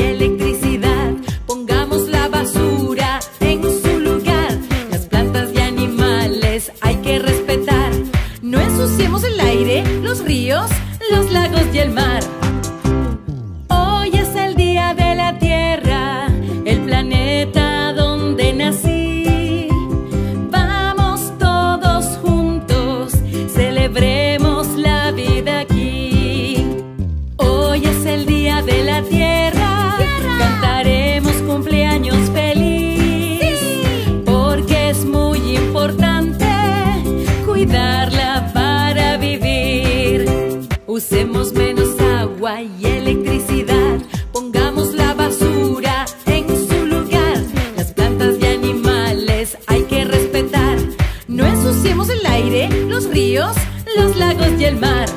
electricidad. Pongamos la basura en su lugar. Las plantas y animales hay que respetar. No ensuciemos el aire, los ríos, los lagos y el mar. Hoy es el día de la Tierra, el planeta donde nací. Vamos todos juntos, celebremos la vida aquí. Hoy es el día cuidarla para vivir. Usemos menos agua y electricidad. Pongamos la basura en su lugar. Las plantas y animales hay que respetar. No ensuciemos el aire, los ríos, los lagos y el mar.